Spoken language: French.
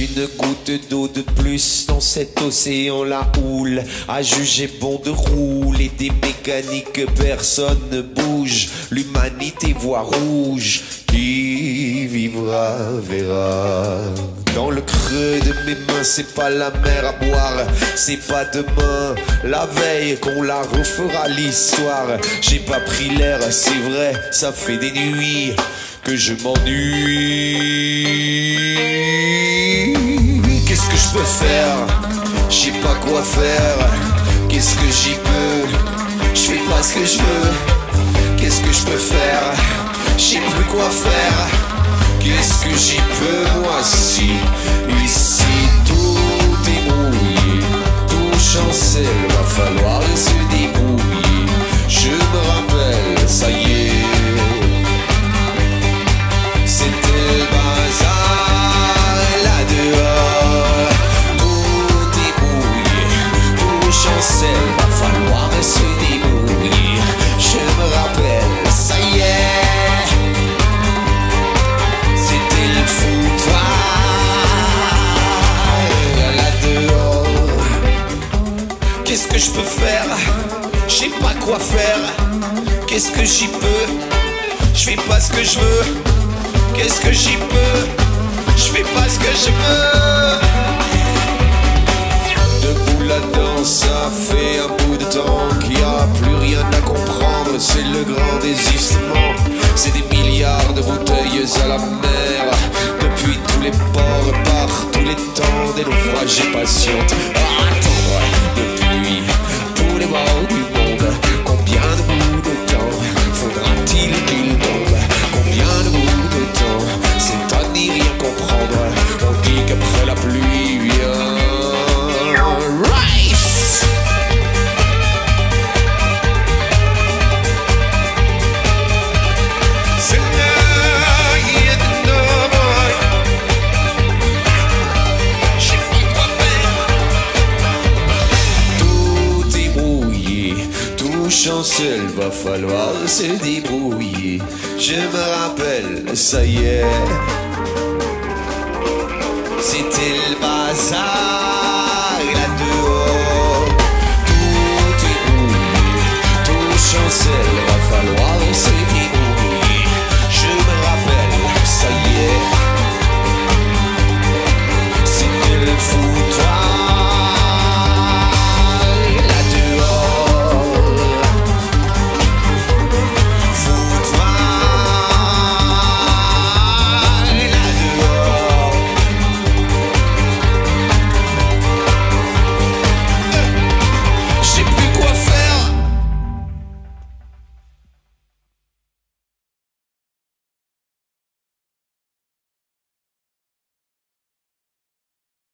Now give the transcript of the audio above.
Une goutte d'eau de plus dans cet océan la houle A jugé bon de rouler. Des mécaniques personne ne bouge. L'humanité voit rouge. Qui vivra verra. Dans le creux de mes mains c'est pas la mer à boire. C'est pas demain la veille qu'on la refera l'histoire. J'ai pas pris l'air c'est vrai ça fait des nuits que je m'ennuie. Je peux faire Je sais pas quoi faire. Qu'est-ce que j'y peux? Je fais pas ce que je veux. Qu'est-ce que je peux faire? Je sais plus quoi faire. Qu'est-ce que j'y peux moi si je peux faire? Je sais pas quoi faire. Qu'est-ce que j'y peux? Je fais pas ce que je veux. Qu'est-ce que j'y peux? Je fais pas ce que je veux. Debout là-dedans, ça fait un bout de temps qu'il n'y a plus rien à comprendre. C'est le grand désistement. C'est des milliards de bouteilles à la mer. Depuis tous les ports, par tous les temps, des naufragés patientes chancelle, va falloir se débrouiller. Je me rappelle, ça y est. C'était le bazar